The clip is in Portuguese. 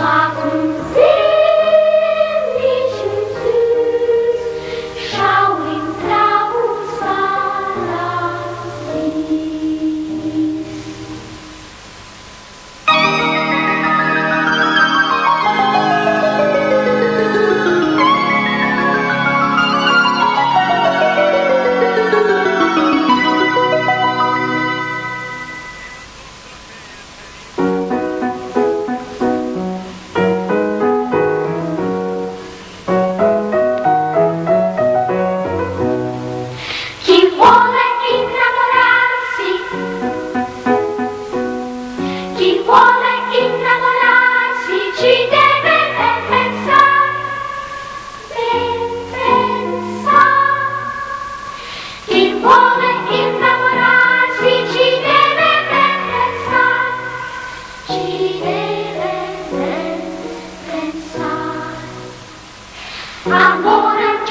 lá com Amore accetta